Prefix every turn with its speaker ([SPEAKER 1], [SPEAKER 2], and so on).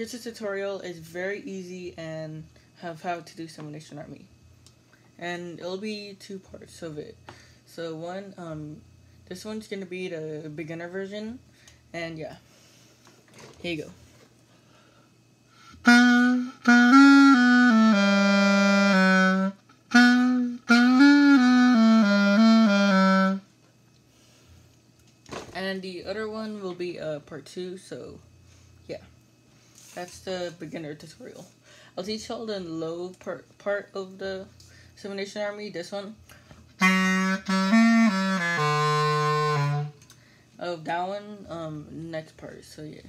[SPEAKER 1] here's a tutorial. It's very easy and have how to do Seven Nation Army. And it'll be two parts of it. So one, um, this one's gonna be the beginner version, and yeah, here you go. And the other one will be uh, part two, so yeah. That's the beginner tutorial. I'll teach y'all the low part, part of the Seven Nation Army, this one. Of that one, um, next part, so yeah.